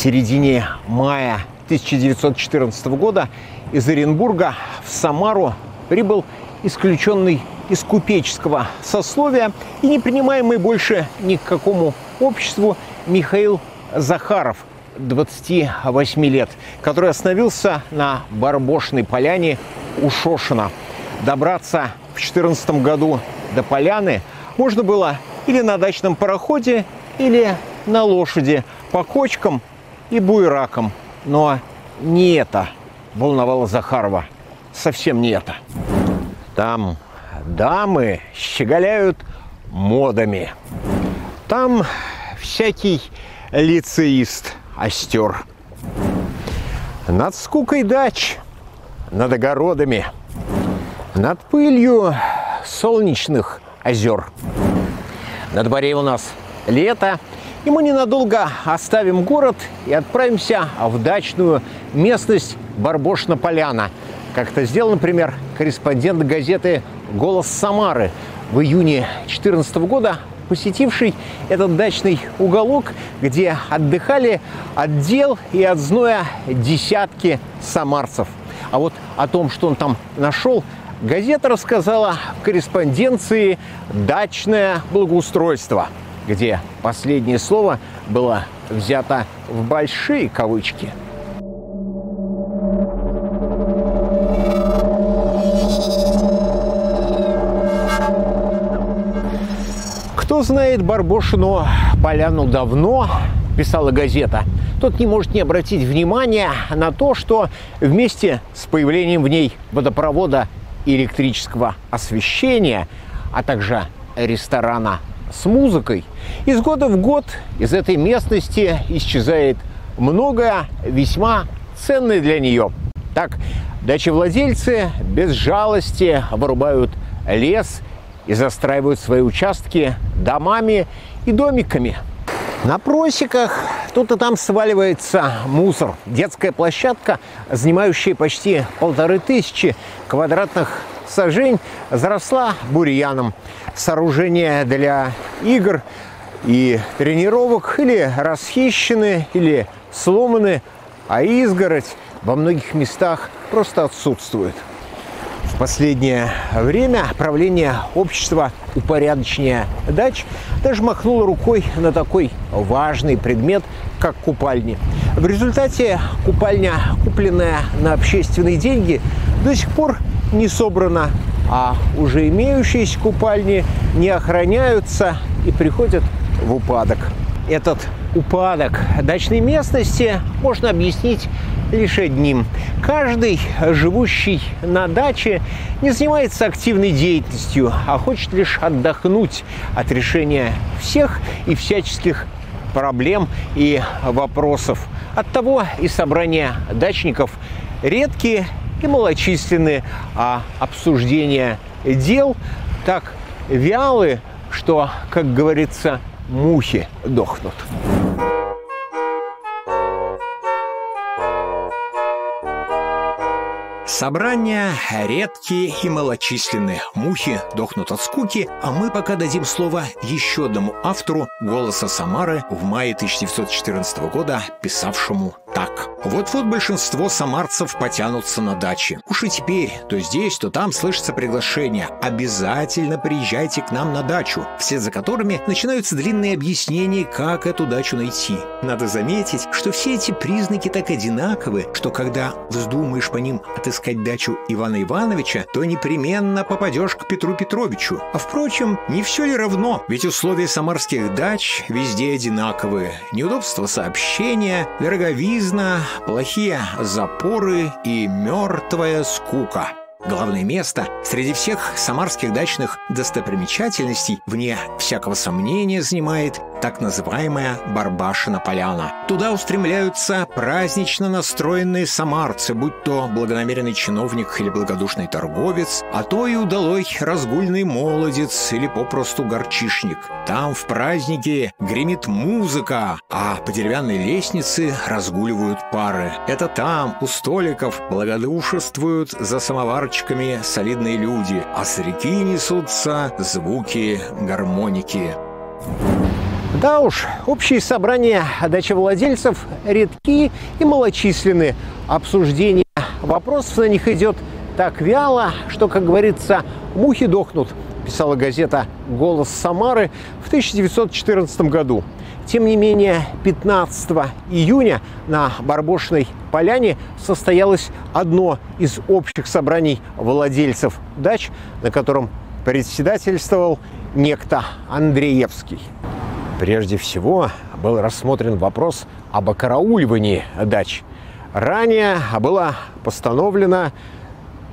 середине мая 1914 года из Оренбурга в Самару прибыл исключенный из купеческого сословия и не принимаемый больше ни к какому обществу Михаил Захаров, 28 лет, который остановился на Барбошной поляне у Шошина. Добраться в 2014 году до поляны можно было или на дачном пароходе, или на лошади по кочкам и буеракам. Но не это волновало Захарова. Совсем не это. Там дамы щеголяют модами. Там всякий лицеист остер. Над скукой дач, над огородами, над пылью солнечных озер. На дворе у нас лето, и мы ненадолго оставим город и отправимся в дачную местность Барбошна-Поляна, как это сделал, например, корреспондент газеты «Голос Самары» в июне 2014 года, посетивший этот дачный уголок, где отдыхали от дел и от зноя десятки самарцев. А вот о том, что он там нашел, газета рассказала в корреспонденции «Дачное благоустройство», где последнее слово было взято в большие кавычки. Кто знает Барбошину поляну давно, писала газета, тот не может не обратить внимания на то, что вместе с появлением в ней водопровода и электрического освещения, а также ресторана с музыкой, из года в год из этой местности исчезает многое весьма ценное для нее. Так, дачевладельцы без жалости вырубают лес и застраивают свои участки домами и домиками. На просеках тут и там сваливается мусор. Детская площадка, занимающая почти полторы тысячи квадратных сажень, заросла бурьяном. Сооружения для игр и тренировок или расхищены, или сломаны, а изгородь во многих местах просто отсутствует. В последнее время правление общества упорядочения дач даже махнуло рукой на такой важный предмет, как купальни. В результате купальня, купленная на общественные деньги, до сих пор не собрана, а уже имеющиеся купальни не охраняются и приходят в упадок. Этот упадок дачной местности можно объяснить лишь одним. Каждый, живущий на даче, не занимается активной деятельностью, а хочет лишь отдохнуть от решения всех и всяческих проблем и вопросов. От того и собрания дачников редкие и малочисленные, а обсуждения дел так вялы, что, как говорится, мухи дохнут. Собрания редкие и малочисленные. Мухи дохнут от скуки, а мы пока дадим слово еще одному автору «Голоса Самары» в мае 1914 года, писавшему так. Вот-вот большинство самарцев потянутся на дачи. Уж и теперь, то здесь, то там слышится приглашение. Обязательно приезжайте к нам на дачу, вслед за которыми начинаются длинные объяснения, как эту дачу найти. Надо заметить, что все эти признаки так одинаковы, что когда вздумаешь по ним отыскать дачу Ивана Ивановича, то непременно попадешь к Петру Петровичу. А впрочем, не все ли равно? Ведь условия самарских дач везде одинаковые. Неудобство сообщения, дороговизна, плохие запоры и мертвая скука. Главное место среди всех самарских дачных достопримечательностей, вне всякого сомнения, занимает так называемая Барбашина поляна. Туда устремляются празднично настроенные самарцы, будь то благонамеренный чиновник или благодушный торговец, а то и удалой разгульный молодец или попросту горчишник. Там в празднике гремит музыка, а по деревянной лестнице разгуливают пары. Это там, у столиков, благодушествуют за самоварчиками солидные люди, а с реки несутся звуки гармоники. Да уж, общие собрания дачевладельцев редки и малочисленны. Обсуждение вопросов на них идет так вяло, что, как говорится, мухи дохнут, писала газета «Голос Самары» в 1914 году. Тем не менее, 15 июня на Барбошной поляне состоялось одно из общих собраний владельцев дач, на котором председательствовал некто Андреевский. Прежде всего был рассмотрен вопрос об окарауливании дач. Ранее было постановлено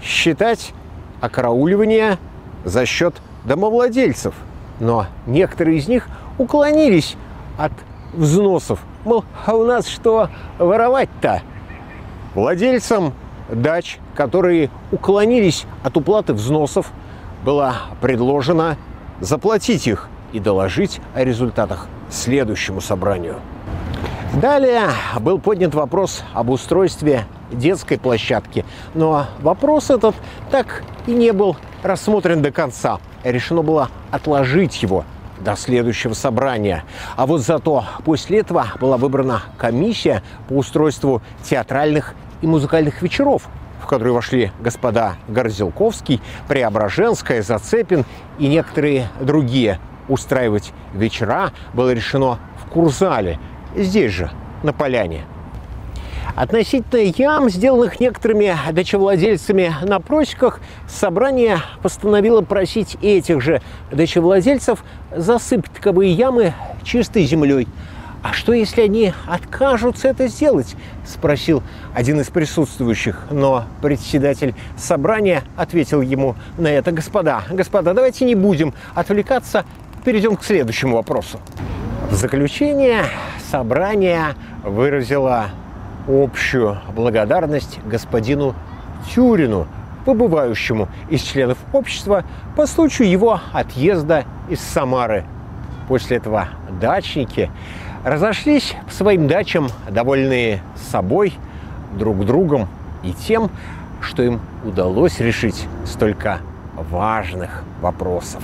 считать окарауливание за счет домовладельцев, но некоторые из них уклонились от взносов. Мол, а у нас что воровать-то? Владельцам дач, которые уклонились от уплаты взносов, было предложено заплатить их и доложить о результатах следующему собранию. Далее был поднят вопрос об устройстве детской площадки, но вопрос этот так и не был рассмотрен до конца. Решено было отложить его до следующего собрания. А вот зато после этого была выбрана комиссия по устройству театральных и музыкальных вечеров, в которые вошли господа Горзелковский, Преображенская, Зацепин и некоторые другие. Устраивать вечера было решено в Курзале, здесь же, на поляне. Относительно ям, сделанных некоторыми дачевладельцами на просеках, собрание постановило просить этих же дачевладельцев засыпать таковые ямы чистой землей. «А что, если они откажутся это сделать?» – спросил один из присутствующих. Но председатель собрания ответил ему на это. «Господа, господа, давайте не будем отвлекаться, перейдем к следующему вопросу». В заключение собрание выразило общую благодарность господину Тюрину, побывающему из членов общества по случаю его отъезда из Самары. После этого дачники разошлись по своим дачам, довольные собой, друг другом и тем, что им удалось решить столько важных вопросов.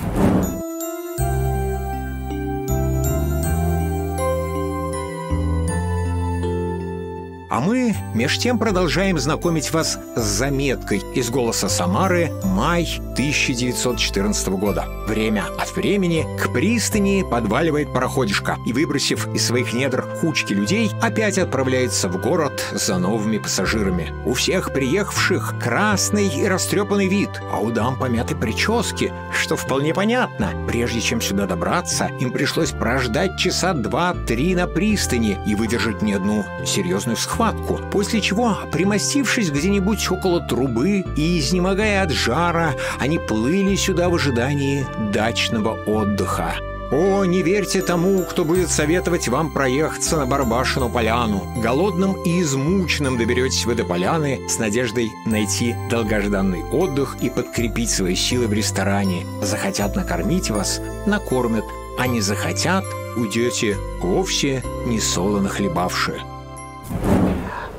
А мы, меж тем, продолжаем знакомить вас с заметкой из «Голоса Самары» май 1914 года. Время от времени к пристани подваливает пароходишка и, выбросив из своих недр кучки людей, опять отправляется в город за новыми пассажирами. У всех приехавших красный и растрепанный вид, а у дам помяты прически, что вполне понятно. Прежде чем сюда добраться, им пришлось прождать часа два-три на пристани и выдержать не одну серьезную схватку схватку, после чего, примостившись где-нибудь около трубы и изнемогая от жара, они плыли сюда в ожидании дачного отдыха. О, не верьте тому, кто будет советовать вам проехаться на Барбашину поляну. Голодным и измученным доберетесь вы до поляны с надеждой найти долгожданный отдых и подкрепить свои силы в ресторане. Захотят накормить вас – накормят, а не захотят – уйдете вовсе не солоно хлебавшие.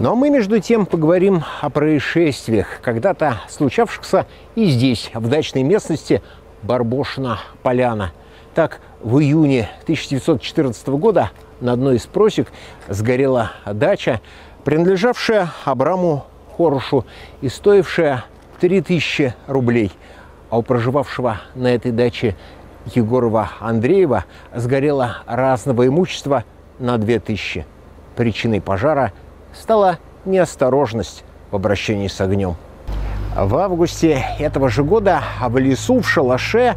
Ну а мы, между тем, поговорим о происшествиях, когда-то случавшихся и здесь, в дачной местности Барбошина-Поляна. Так, в июне 1914 года на одной из просек сгорела дача, принадлежавшая Абраму Хорушу и стоившая 3000 рублей. А у проживавшего на этой даче Егорова Андреева сгорело разного имущества на 2000. Причиной пожара – стала неосторожность в обращении с огнем. В августе этого же года в лесу в шалаше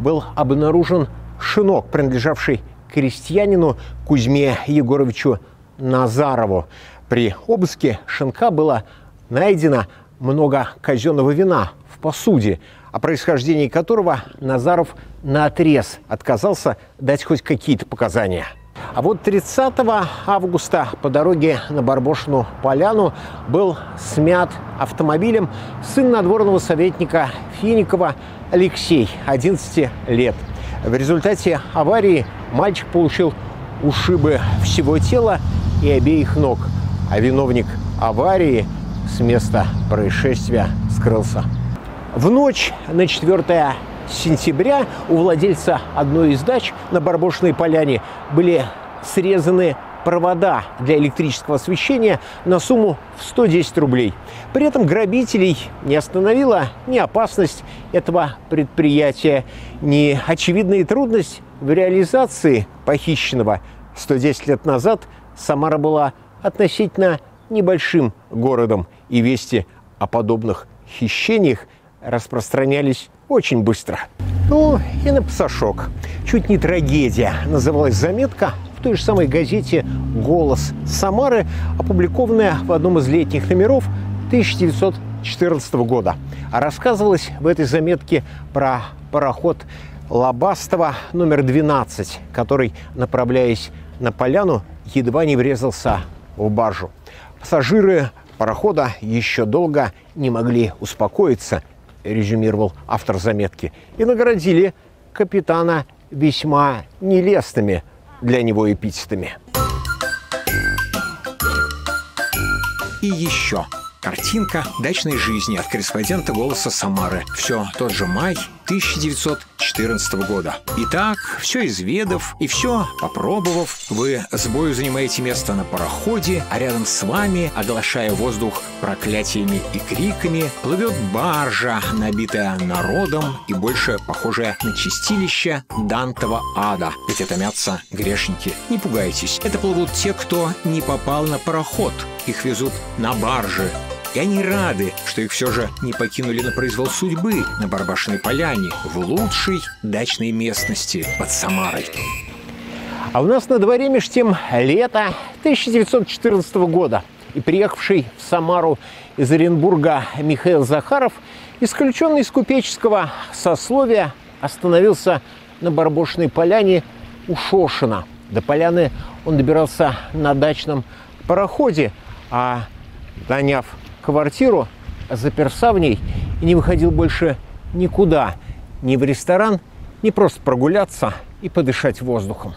был обнаружен шинок, принадлежавший крестьянину Кузьме Егоровичу Назарову. При обыске шинка было найдено много казенного вина в посуде, о происхождении которого Назаров на отрез отказался дать хоть какие-то показания. А вот 30 августа по дороге на Барбошину поляну был смят автомобилем сын надворного советника Финикова Алексей, 11 лет. В результате аварии мальчик получил ушибы всего тела и обеих ног, а виновник аварии с места происшествия скрылся. В ночь на 4 сентября у владельца одной из дач на Барбошной поляне были срезаны провода для электрического освещения на сумму в 110 рублей. При этом грабителей не остановила ни опасность этого предприятия, ни очевидная трудность в реализации похищенного. 110 лет назад Самара была относительно небольшим городом, и вести о подобных хищениях распространялись очень быстро. Ну и на пасашок. Чуть не трагедия. Называлась заметка в той же самой газете «Голос Самары», опубликованная в одном из летних номеров 1914 года. Рассказывалось в этой заметке про пароход Лобастова номер 12, который, направляясь на поляну, едва не врезался в баржу. Пассажиры парохода еще долго не могли успокоиться, резюмировал автор заметки, и наградили капитана весьма нелестными для него эпитетами. И еще Картинка дачной жизни от корреспондента «Голоса Самары». Все тот же май 1914 года. Итак, все изведав и все попробовав, вы с бою занимаете место на пароходе, а рядом с вами, оглашая воздух проклятиями и криками, плывет баржа, набитая народом и больше похожая на чистилище Дантова ада, где томятся грешники. Не пугайтесь, это плывут те, кто не попал на пароход. Их везут на барже, и они рады, что их все же не покинули на произвол судьбы на Барбашной поляне в лучшей дачной местности под Самарой. А у нас на дворе меж тем лето 1914 года. И приехавший в Самару из Оренбурга Михаил Захаров, исключенный из купеческого сословия, остановился на Барбошной поляне у Шошина. До поляны он добирался на дачном пароходе, а наняв квартиру, заперся в ней и не выходил больше никуда, ни в ресторан, ни просто прогуляться и подышать воздухом.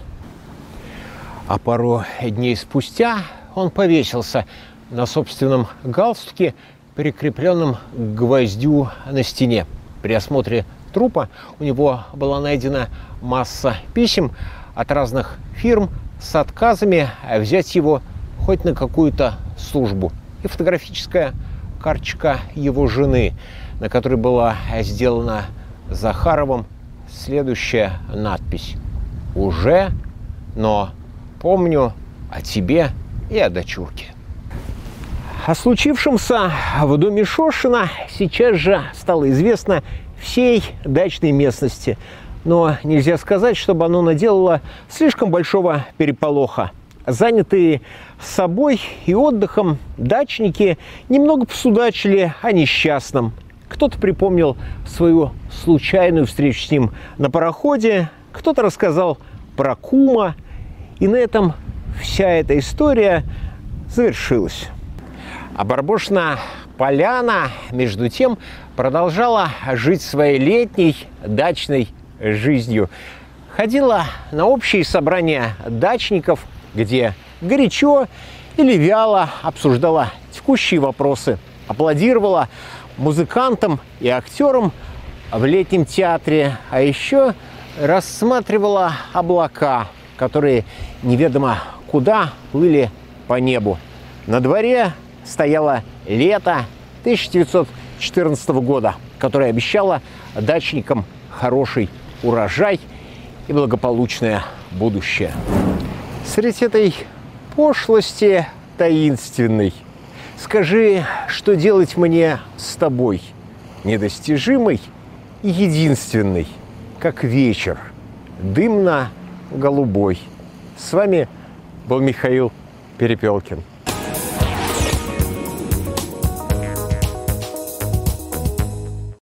А пару дней спустя он повесился на собственном галстуке, прикрепленном к гвоздю на стене. При осмотре трупа у него была найдена масса писем от разных фирм с отказами взять его хоть на какую-то службу и фотографическая карточка его жены, на которой была сделана Захаровым следующая надпись. «Уже, но помню о тебе и о дочурке». О случившемся в доме Шошина сейчас же стало известно всей дачной местности. Но нельзя сказать, чтобы оно наделало слишком большого переполоха – занятые собой и отдыхом, дачники немного посудачили о несчастном. Кто-то припомнил свою случайную встречу с ним на пароходе, кто-то рассказал про кума, и на этом вся эта история завершилась. А Барбошна поляна, между тем, продолжала жить своей летней дачной жизнью. Ходила на общие собрания дачников – где горячо или вяло обсуждала текущие вопросы, аплодировала музыкантам и актерам в летнем театре, а еще рассматривала облака, которые неведомо куда плыли по небу. На дворе стояло лето 1914 года, которое обещало дачникам хороший урожай и благополучное будущее. Среди этой пошлости таинственной скажи, что делать мне с тобой, недостижимой и единственной, как вечер, дымно-голубой. С вами был Михаил Перепелкин.